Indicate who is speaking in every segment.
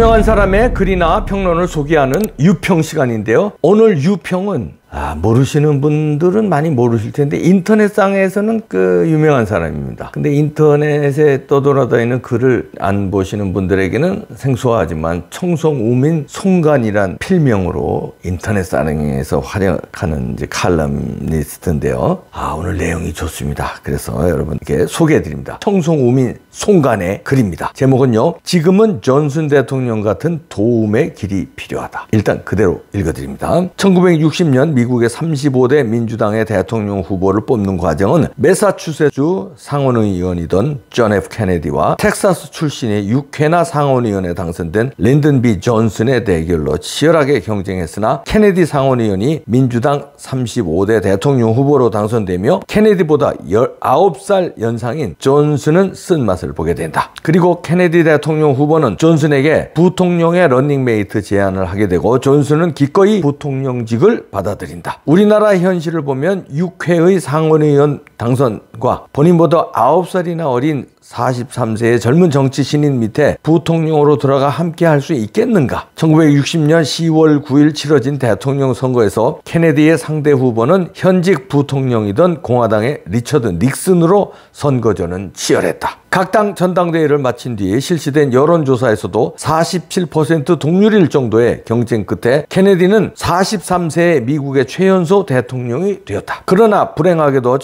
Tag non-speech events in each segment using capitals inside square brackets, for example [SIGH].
Speaker 1: 유명한 사람의 글이나 평론을 소개하는 유평 시간인데요. 오늘 유평은 아, 모르시는 분들은 많이 모르실 텐데 인터넷상에서는 그 유명한 사람입니다. 근데 인터넷에 떠돌아다니는 글을 안 보시는 분들에게는 생소하지만 청송우민 송간이란 필명으로 인터넷상에서 활약하는 이제 칼럼니스트인데요. 아, 오늘 내용이 좋습니다. 그래서 여러분께 소개해 드립니다. 청송우민 송간의 글입니다. 제목은요. 지금은 존슨 대통령 같은 도움의 길이 필요하다. 일단 그대로 읽어 드립니다. 1960년 미국의 35대 민주당의 대통령 후보를 뽑는 과정은 메사추세주 상원의원이던 존 F 케네디와 텍사스 출신의 6회나 상원의원에 당선된 린든 비 존슨의 대결로 치열하게 경쟁했으나 케네디 상원의원이 민주당 35대 대통령 후보로 당선되며 케네디보다 19살 연상인 존슨은 쓴맛을 보게 된다. 그리고 케네디 대통령 후보는 존슨에게 부통령의 런닝메이트 제안을 하게 되고 존슨은 기꺼이 부통령직을 받아들인다. 드린다. 우리나라 현실을 보면 6회의 상원의원 당선과 본인보다 9살이나 어린 43세의 젊은 정치 신인 밑에 부통령으로 들어가 함께 할 수 있겠는가? 1960년 10월 9일 치러진 대통령 선거에서 케네디의 상대 후보는 현직 부통령이던 공화당의 리처드 닉슨으로 선거전은 치열했다. 각 당 전당대회를 마친 뒤에 실시된 여론조사에서도 47% 동률일 정도의 경쟁 끝에 케네디는 43세의 미국의 최연소 대통령이 되었다. 그러나 불행하게도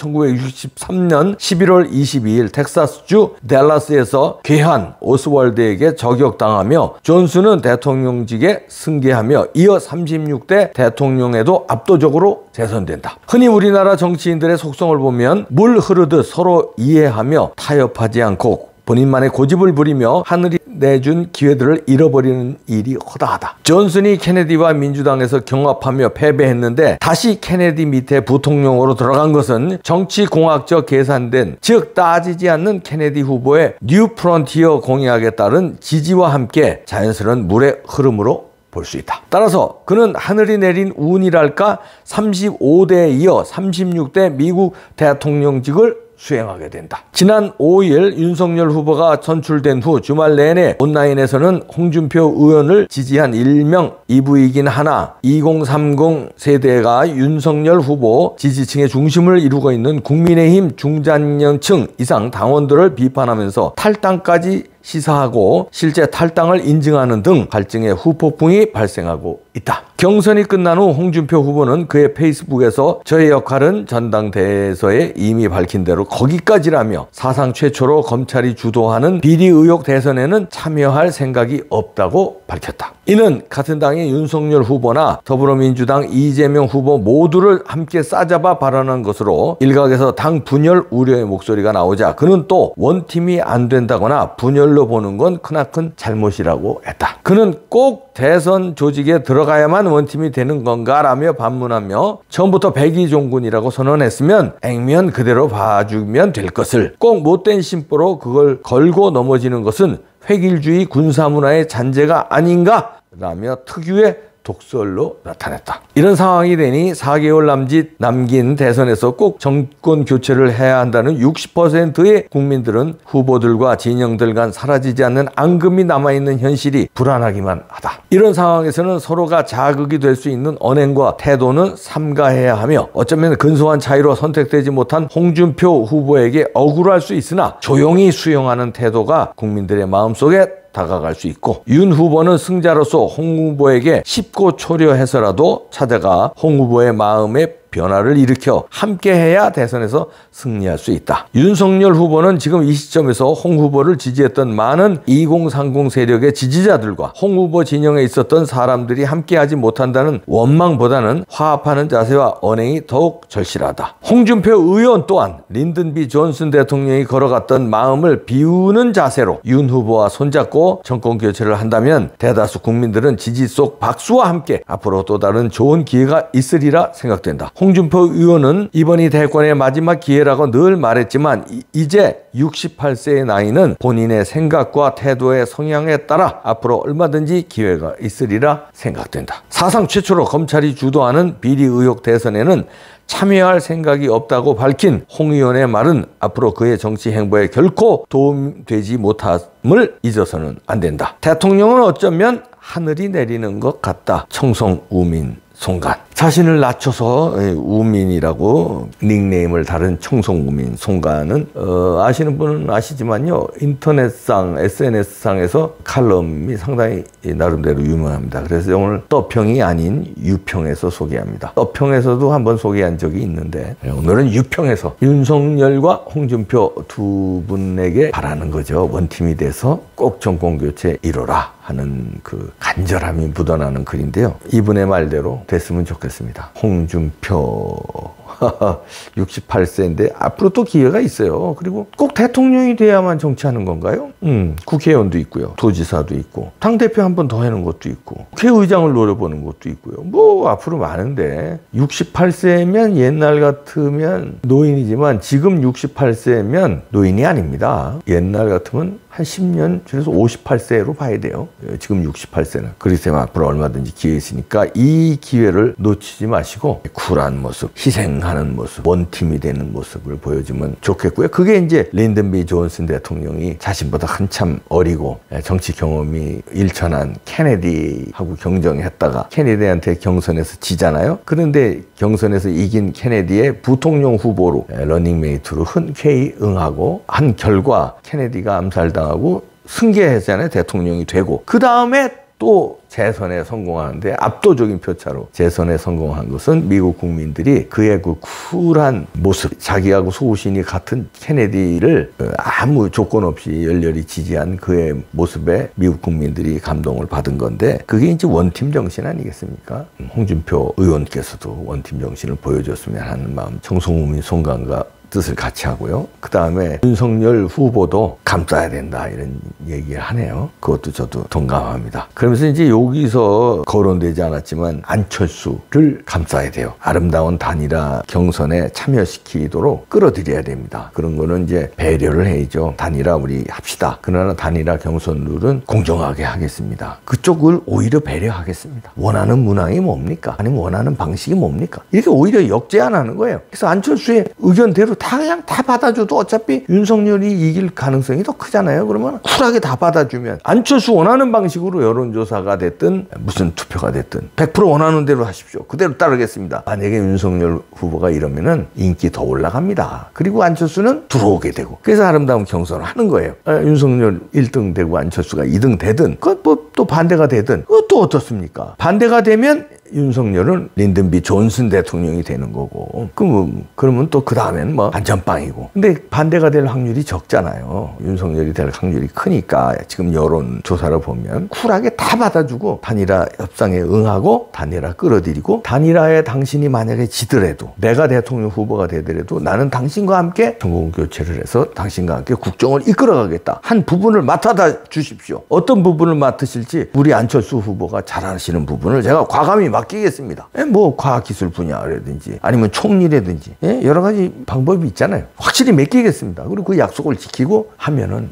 Speaker 1: 1963년 11월 22일 텍사스주 댈러스에서 괴한 오스월드에게 저격당하며 존슨은 대통령직에 승계하며 이어 36대 대통령에도 압도적으로 재선된다. 흔히 우리나라 정치인들의 속성을 보면 물 흐르듯 서로 이해하며 타협하지 않고 본인만의 고집을 부리며 하늘이 내준 기회들을 잃어버리는 일이 허다하다. 존슨이 케네디와 민주당에서 경합하며 패배했는데 다시 케네디 밑에 부통령으로 들어간 것은 정치공학적 계산된 즉 따지지 않는 케네디 후보의 New Frontier 공약에 따른 지지와 함께 자연스러운 물의 흐름으로 볼수 있다. 따라서 그는 하늘이 내린 운이랄까 35대에 이어 36대 미국 대통령직을 수행하게 된다. 지난 5일 윤석열 후보가 선출된 후 주말 내내 온라인에서는 홍준표 의원을 지지한 일명 2부이긴 하나 2030 세대가 윤석열 후보 지지층의 중심을 이루고 있는 국민의힘 중장년층 이상 당원들을 비판하면서 탈당까지 시사하고 실제 탈당을 인증하는 등 갈증의 후폭풍이 발생하고 있다. 경선이 끝난 후 홍준표 후보는 그의 페이스북에서 저의 역할은 전당대회에서의 이미 밝힌 대로 거기까지라며 사상 최초로 검찰이 주도하는 비리 의혹 대선에는 참여할 생각이 없다고 밝혔다. 이는 같은 당의 윤석열 후보나 더불어민주당 이재명 후보 모두를 함께 싸잡아 발언한 것으로 일각에서 당 분열 우려의 목소리가 나오자 그는 또 원팀이 안 된다거나 분열 로 보는 건 크나큰 잘못이라고 했다. 그는 꼭 대선 조직에 들어가야만 원팀이 되는 건가라며 반문하며 처음부터 백의종군이라고 선언했으면 액면 그대로 봐주면 될 것을 꼭 못된 심보로 그걸 걸고 넘어지는 것은 획일주의 군사문화의 잔재가 아닌가 라며 특유의 독설로 나타냈다. 이런 상황이 되니 4개월 남짓 남긴 대선에서 꼭 정권 교체를 해야 한다는 60%의 국민들은 후보들과 진영들 간 사라지지 않는 앙금이 남아있는 현실이 불안하기만 하다. 이런 상황에서는 서로가 자극이 될 수 있는 언행과 태도는 삼가해야 하며 어쩌면 근소한 차이로 선택되지 못한 홍준표 후보에게 억울할 수 있으나 조용히 수용하는 태도가 국민들의 마음속에 다가갈 수 있고 윤 후보는 승자로서 홍 후보에게 쉽고 초려해서라도 찾아가 홍 후보의 마음에 변화를 일으켜 함께해야 대선에서 승리할 수 있다. 윤석열 후보는 지금 이 시점에서 홍 후보를 지지했던 많은 2030 세력의 지지자들과 홍 후보 진영에 있었던 사람들이 함께하지 못한다는 원망보다는 화합하는 자세와 언행이 더욱 절실하다. 홍준표 의원 또한 린든 비 존슨 대통령이 걸어갔던 마음을 비우는 자세로 윤 후보와 손잡고 정권 교체를 한다면 대다수 국민들은 지지 속 박수와 함께 앞으로 또 다른 좋은 기회가 있으리라 생각된다. 홍준표 의원은 이번이 대권의 마지막 기회라고 늘 말했지만 이제 68세의 나이는 본인의 생각과 태도의 성향에 따라 앞으로 얼마든지 기회가 있으리라 생각된다. 사상 최초로 검찰이 주도하는 비리 의혹 대선에는 참여할 생각이 없다고 밝힌 홍 의원의 말은 앞으로 그의 정치 행보에 결코 도움되지 못함을 잊어서는 안 된다. 대통령은 어쩌면 하늘이 내리는 것 같다. 청송 우민 송간. 자신을 낮춰서 예, 우민이라고 닉네임을 다른 청송우민 송간은 어, 아시는 분은 아시지만요 인터넷상 SNS상에서 칼럼이 상당히 나름대로 유명합니다. 그래서 오늘 떠평이 아닌 유평에서 소개합니다. 떠평에서도 한번 소개한 적이 있는데 예, 오늘은 유평에서 윤석열과 홍준표 두 분에게 바라는 거죠. 원팀이 돼서 꼭 정권 교체 이뤄라. 하는 그 간절함이 묻어나는 글인데요. 이분의 말대로 됐으면 좋겠습니다. 홍준표 [LAUGHS] 68세인데 앞으로 또 기회가 있어요. 그리고 꼭 대통령이 돼야만 정치하는 건가요? 음, 국회의원도 있고요. 도지사도 있고 당대표 한 번더 해는 것도 있고 국회의장을 노려보는 것도 있고요. 뭐 앞으로 많은데 68세면 옛날 같으면 노인이지만 지금 68세면 노인이 아닙니다. 옛날 같으면 한 10년 그래서 58세로 봐야 돼요. 예, 지금 68세는. 그리스에 앞으로 얼마든지 기회 있으니까 이 기회를 놓치지 마시고 쿨한 모습, 희생하는 모습, one team이 되는 모습을 보여주면 좋겠고요. 그게 이제 린든 비 존슨 대통령이 자신보다 한참 어리고 예, 정치 경험이 일천한 케네디하고 경정했다가 케네디한테 경선에서 지잖아요. 그런데 경선에서 이긴 케네디의 부통령 후보로 예, 러닝메이트로 흔쾌히 응하고 한 결과 케네디가 암살당 당하고 승계했잖아요. 대통령이 되고. 그 다음에 또 재선에 성공하는데 압도적인 표차로 재선에 성공한 것은 미국 국민들이 그의 그 쿨한 모습, 자기하고 소신이 같은 케네디를 아무 조건 없이 열렬히 지지한 그의 모습에 미국 국민들이 감동을 받은 건데 그게 이제 원팀 정신 아니겠습니까? 홍준표 의원께서도 원팀 정신을 보여줬으면 하는 마음 정성우민 송강과 뜻을 같이 하고요. 그 다음에 윤석열 후보도 감싸야 된다 이런 얘기를 하네요. 그것도 저도 동감합니다. 그러면서 이제 여기서 거론되지 않았지만 안철수를 감싸야 돼요. 아름다운 단일화 경선에 참여시키도록 끌어들여야 됩니다. 그런 거는 이제 배려를 해야죠. 단일화 우리 합시다. 그러나 단일화 경선 룰은 공정하게 하겠습니다. 그쪽을 오히려 배려하겠습니다. 원하는 문항이 뭡니까? 아니면 원하는 방식이 뭡니까? 이렇게 오히려 역제안하는 거예요. 그래서 안철수의 의견대로 다 그냥 다 받아줘도 어차피 윤석열이 이길 가능성이 더 크잖아요. 그러면 쿨하게 다 받아주면 안철수 원하는 방식으로 여론조사가 됐든 무슨 투표가 됐든 100% 원하는 대로 하십시오. 그대로 따르겠습니다. 만약에 윤석열 후보가 이러면은 인기 더 올라갑니다. 그리고 안철수는 들어오게 되고 그래서 아름다운 경선을 하는 거예요. 아, 윤석열 1등 되고 안철수가 2등 되든 그또 반대가 되든 또 어떻습니까? 반대가 되면 윤석열은 린든비 존슨 대통령이 되는 거고 그럼 그러면 또 그 다음에 안전빵이고. 근데 반대가 될 확률이 적잖아요. 윤석열이 될 확률이 크니까 지금 여론 조사를 보면 쿨하게 다 받아주고 단일화 협상에 응하고 단일화 끌어들이고 단일화에 당신이 만약에 지더라도 내가 대통령 후보가 되더라도 나는 당신과 함께 정권 교체를 해서 당신과 함께 국정을 이끌어가겠다. 한 부분을 맡아다 주십시오. 어떤 부분을 맡으실지 우리 안철수 후보가 잘하시는 부분을 제가 과감히 맡기겠습니다. 예, 뭐 과학기술 분야라든지 아니면 총리라든지 예, 여러 가지 방법이 있잖아요. 확실히 맡기겠습니다. 그리고 그 약속을 지키고 하면은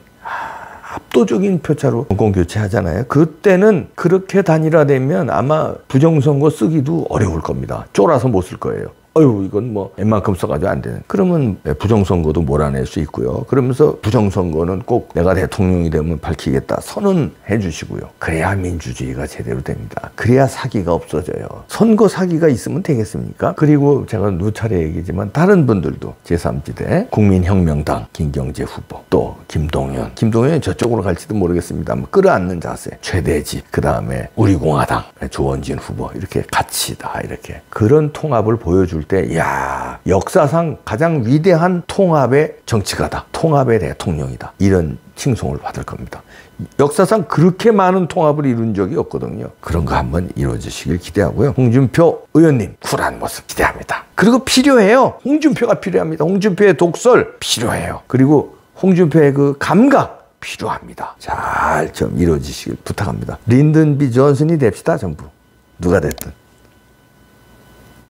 Speaker 1: 압도적인 표차로 정권 교체하잖아요. 그때는 그렇게 단일화되면 아마 부정선거 쓰기도 어려울 겁니다. 쫄아서 못 쓸 거예요. 어유 이건 뭐 웬만큼 써가지고 안 되는. 그러면 부정선거도 몰아낼 수 있고요. 그러면서 부정선거는 꼭 내가 대통령이 되면 밝히겠다 선언해 주시고요. 그래야 민주주의가 제대로 됩니다. 그래야 사기가 없어져요. 선거 사기가 있으면 되겠습니까? 그리고 제가 누차례 얘기지만 다른 분들도 제3지대 국민혁명당 김경재 후보 또 김동연 김동연이 저쪽으로 갈지도 모르겠습니다만 끌어안는 자세 최대지 그 다음에 우리공화당 조원진 후보 이렇게 같이 다 이렇게 그런 통합을 보여줄 때, 야 역사상 가장 위대한 통합의 정치가다. 통합의 대통령이다. 이런 칭송을 받을 겁니다. 역사상 그렇게 많은 통합을 이룬 적이 없거든요. 그런 거 한번 이루어지시길 기대하고요. 홍준표 의원님 쿨한 모습 기대합니다. 그리고 필요해요. 홍준표가 필요합니다. 홍준표의 독설 필요해요. 그리고 홍준표의 그 감각 필요합니다. 잘 좀 이루어지시길 부탁합니다. 린든 비 존슨이 됩시다 전부. 누가 됐든.